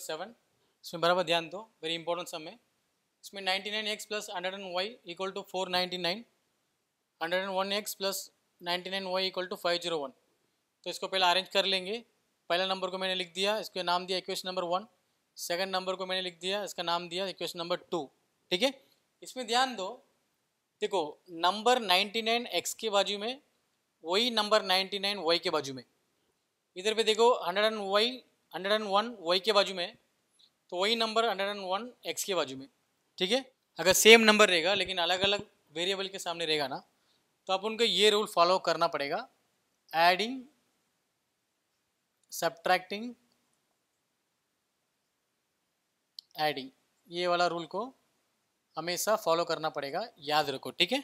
Plus seven इसमें बराबर ध्यान दो वेरी इंपॉर्टेंट सम है। इसमें ninety nine x plus hundred and y equal to four ninety nine hundred and one x plus ninety nine y equal to five zero one तो इसको पहले arrange कर लेंगे। पहला नंबर को मैंने लिख दिया, इसके नाम दिया equation number one second number को मैंने लिख दिया, इसका नाम दिया इक्वेशन नंबर टू ठीक है? इसमें ध्यान दो, देखो नंबर नाइन्टी नाइन एक्स के बाजू में, वही नंबर नाइन्टी नाइन वाई के बाजू में। इधर पे देखो hundred and y hundred and one y के बाजू में तो वही number hundred and one x के बाजू में, ठीक है? अगर सेम नंबर रहेगा, लेकिन अलग अलग वेरिएबल के सामने रहेगा ना तो आप उनको ये रूल फॉलो करना पड़ेगा। एडिंग सब्ट्रैक्टिंग एडिंग ये वाला रूल को हमेशा फॉलो करना पड़ेगा, याद रखो, ठीक है?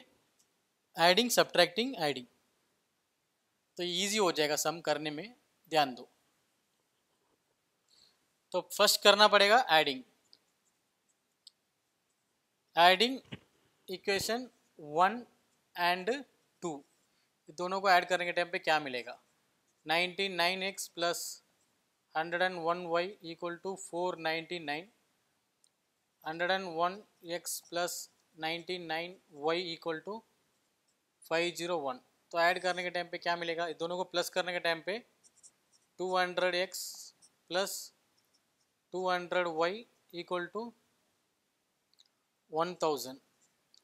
एडिंग सब्ट्रैक्टिंग एडिंग तो इजी हो जाएगा सम करने में, ध्यान दो। तो फ़र्स्ट करना पड़ेगा adding adding equation one and two दोनों को ऐड करने के टाइम पे क्या मिलेगा? Ninety nine x plus hundred and one y equal to four ninety nine hundred and one x plus ninety nine y equal to five zero one तो add करने के टाइम पे क्या मिलेगा? दोनों को प्लस करने के टाइम पे two hundred x plus two hundred y equal to one thousand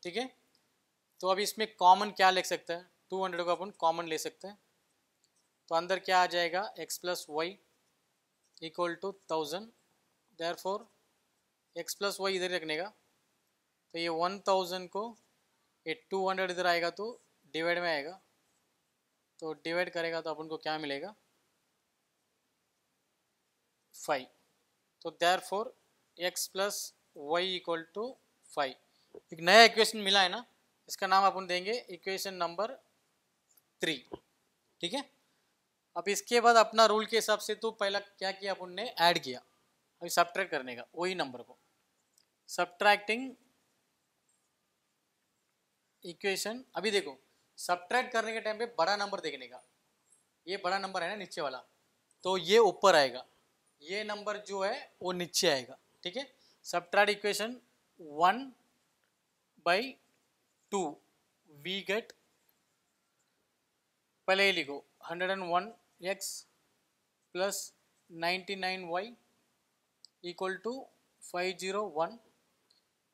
ठीक है? तो अब इसमें कॉमन क्या ले सकते हैं? टू हंड्रेड को अपन कॉमन ले सकते हैं। तो अंदर क्या आ जाएगा? X plus y equal to thousand therefore x plus y इधर रखने का। तो ये वन थाउज़ेंड को ये टू हंड्रेड इधर आएगा तो डिवाइड में आएगा। तो डिवाइड करेगा तो अपन को क्या मिलेगा? फाइव तो therefore x plus y equal to five एक नया इक्वेशन मिला है ना, इसका नाम अपन देंगे इक्वेशन नंबर थ्री ठीक है? अब इसके बाद अपना रूल के हिसाब से तो पहला क्या किया अपन ने? ऐड किया। अभी सब्ट्रैक्ट करने का, वही नंबर को। सब्ट्रैक्टिंग इक्वेशन अभी देखो सब्ट्रैक्ट करने के टाइम पे बड़ा नंबर देखने का। ये बड़ा नंबर है ना, नीचे वाला। तो ये ऊपर आएगा। ये नंबर जो है, वो नीचे आएगा, ठीक है? Subtract equation one by two we get पहले ये लिखो hundred and one x plus ninety nine y equal to five zero one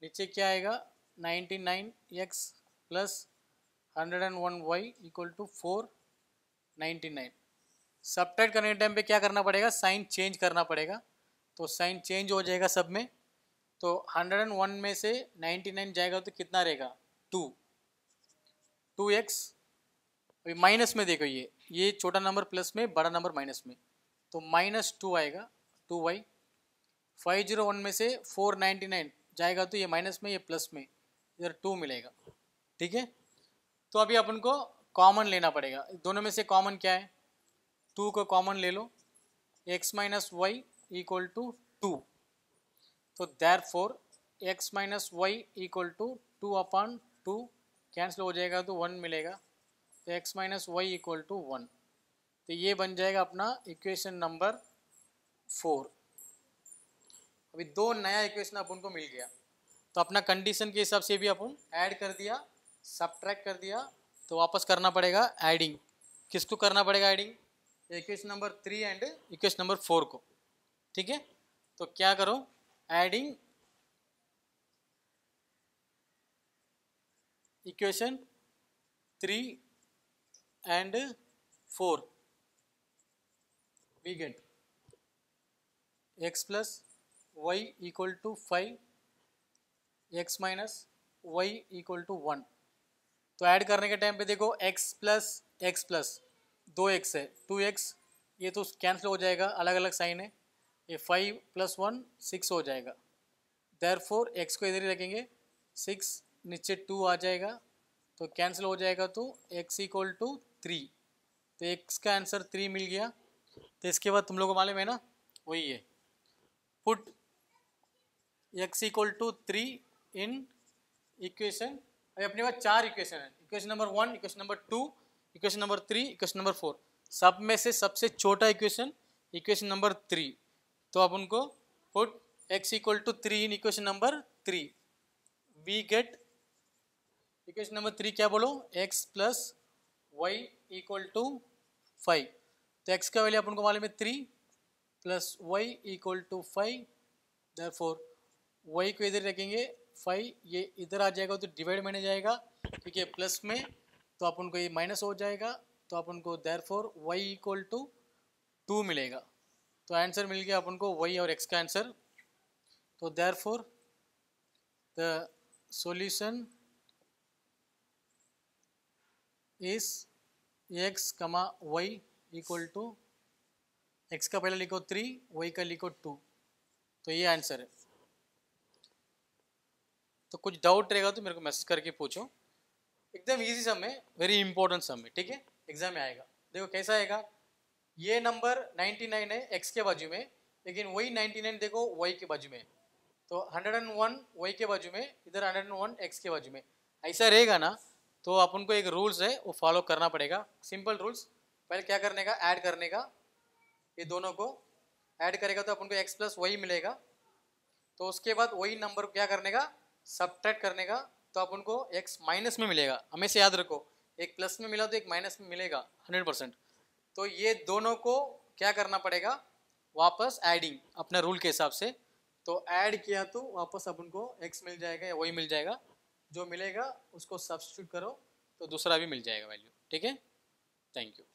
नीचे क्या आएगा? Ninety nine x plus hundred and one y equal to four ninety nine subtract करने के time पे क्या करना पड़ेगा? साइन चेंज करना पड़ेगा। तो साइन चेंज हो जाएगा सब में। तो हंड्रेड एंड वन में से नाइन्टी नाइन जाएगा तो कितना रहेगा? टू टू एक्स अभी माइनस में देखो ये। ये छोटा नंबर प्लस में, बड़ा नंबर माइनस में। तो माइनस टू आएगा। Two y five zero one में से फोर नाइन्टी नाइन जाएगा तो ये माइनस में, ये प्लस में। इधर टू मिलेगा। ठीक है? तो अभी अपन को कॉमन लेना पड़ेगा। दोनों में से कॉमन क्या है? टू को कॉमन ले लो x minus Y equal to two तो देर four x minus Y equal to two upon two cancel हो जाएगा तो वन मिलेगा। तो x minus Y equal to one तो ये बन जाएगा अपना इक्वेशन नंबर फोर अभी दो नया इक्वेशन अपन को मिल गया। तो अपना कंडीशन के हिसाब से भी अपन ऐड कर दिया सब्ट्रैक्ट कर दिया तो वापस करना पड़ेगा एडिंग किसको करना पड़ेगा adding equation number three and equation number four को। ठीक है? तो क्या करो? Adding equation three and four we get x plus y equal to 5 x minus y equal to 1 तो ऐड करने के टाइम पे देखो, x प्लस एक्स प्लस दो एक्स है। टू एक्स ये तो कैंसिल हो जाएगा अलग अलग साइन है। ये फाइव प्लस वन सिक्स हो जाएगा। देर फोर एक्स को इधर ही रखेंगे। सिक्स नीचे टू आ जाएगा। तो कैंसिल हो जाएगा तो एक्स इक्वल टू थ्री तो एक्स का आंसर थ्री मिल गया। तो इसके बाद तुम लोग को मालूम है ना? वही है। Put x equal to three in equation अभी अपने पास चार इक्वेशन है। Equation number one equation number two equation number three equation number four सब में से सबसे छोटा इक्वेशन इक्वेशन नंबर थ्री तो अब उनको put x equal to 3 in equation number 3 we get equation number 3 क्या बोलो? x plus y equal to 5 तो x का वैल्यू अपन को मालूम है 3 plus y equal to five therefore y को इधर रखेंगे 5 ये इधर आ जाएगा तो डिवाइड में जाएगा ठीक है प्लस में तो अपन को ये माइनस हो जाएगा तो अपन को four y equal to two मिलेगा। तो आंसर मिल गया अपन को y और एक्स का आंसर तो therefore the solution is x comma y equal to x का पहले लिखो थ्री वाई का लिखो टू तो ये आंसर है। तो कुछ डाउट रहेगा तो मेरे को मैसेज करके पूछो। एकदम इजी सम है वेरी इंपॉर्टेंट सम है, ठीक है? एग्ज़ाम में आएगा। देखो कैसा आएगा? ये नंबर 99 है एक्स के बाजू में, लेकिन वही 99 देखो वाई के बाजू में। तो 101 वाई के बाजू में, इधर 101 एक्स के बाजू में। ऐसा रहेगा ना तो अपन को एक रूल्स है, वो फॉलो करना पड़ेगा। सिंपल रूल्स पहले क्या करने का? ऐड करने का। ये दोनों को ऐड करेगा तो अपन को एक्स प्लस वही मिलेगा। तो उसके बाद वही नंबर को क्या करने का? सब्ट्रैक्ट करने का। तो अपन को एक्स माइनस में मिलेगा। हमेशा याद रखो, एक प्लस में मिला तो एक माइनस में मिलेगा हंड्रेड परसेंट तो ये दोनों को क्या करना पड़ेगा? वापस एडिंग अपने रूल के हिसाब से। तो ऐड किया तो वापस अपन को एक्स मिल जाएगा या वही मिल जाएगा। जो मिलेगा, उसको सब्सिट्यूट करो तो दूसरा भी मिल जाएगा वैल्यू ठीक है? Thank you